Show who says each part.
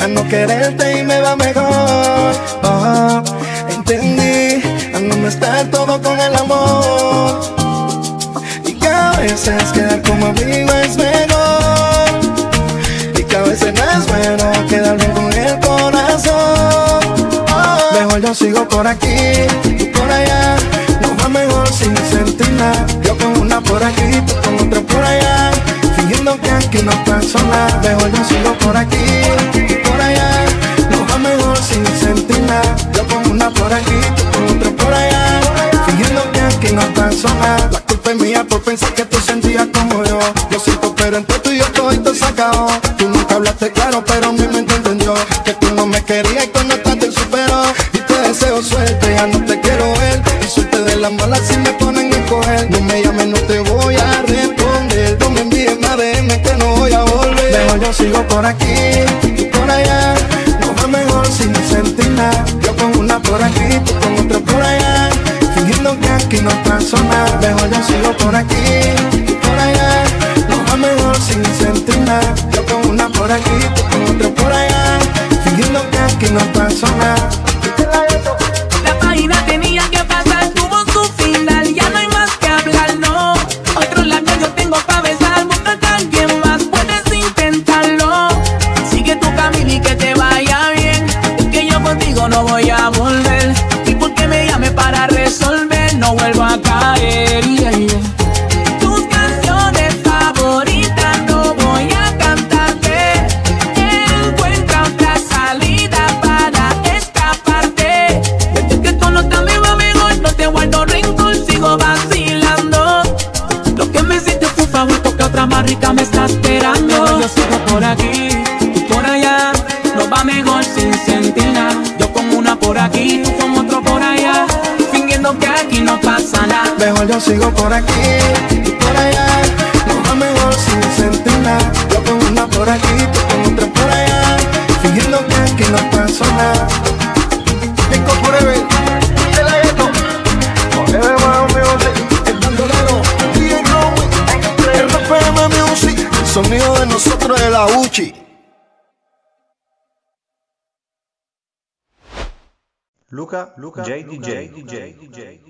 Speaker 1: a no quererte y me va mejor. Oh, entendí, a no estar todo con el amor. Y que a veces quedar como amigo es mejor. Y que a veces no es bueno quedar bien con el corazón. Oh, mejor yo sigo por aquí Aquí no pasó nada. Mejor yo sigo por aquí y por allá. Nos va mejor sin sentir nada. Yo con una por aquí, tú con otra por allá. Fingiendo que aquí no pasó nada. La culpa es mía por pensar que tú sentías como yo. Lo siento, pero entre tú y yo todo esto se acabó. Tú nunca hablaste claro, pero mi mente entendió que tú no me querías y cuando estás te superó. Y te deseo suerte, ya no te quiero ver. Y suerte de las malas si me ponen a escoger. No me llames, no te voy a responder. DM que no voy a volver. Mejor yo sigo por aquí y por allá. No va mejor sin sentir nada. Yo con una por aquí, tú con otra por allá. Fingiendo que aquí no pasó nada. Mejor yo sigo por aquí y por allá. No va mejor sin sentir nada. Yo con una por aquí, tú con otra por allá. Fingiendo que aquí no pasó nada.
Speaker 2: Volver. Y porque me llame para resolver, no vuelvo a caer. Aquí, tú con otro por allá. Fingiendo que aquí no pasa nada.
Speaker 1: Mejor yo sigo por aquí y por allá. No va mejor sin sentir nada. Yo con una por aquí, tú con otra por allá. Fingiendo que aquí no pasó nada. Disco Forever, el Agueto, Forever My Music, el bandolero, DJ Romy, RPM Music, el sonido de nosotros de la Uchi.
Speaker 3: Luca, Luca, J, Luca, DJ, Luca, DJ, DJ.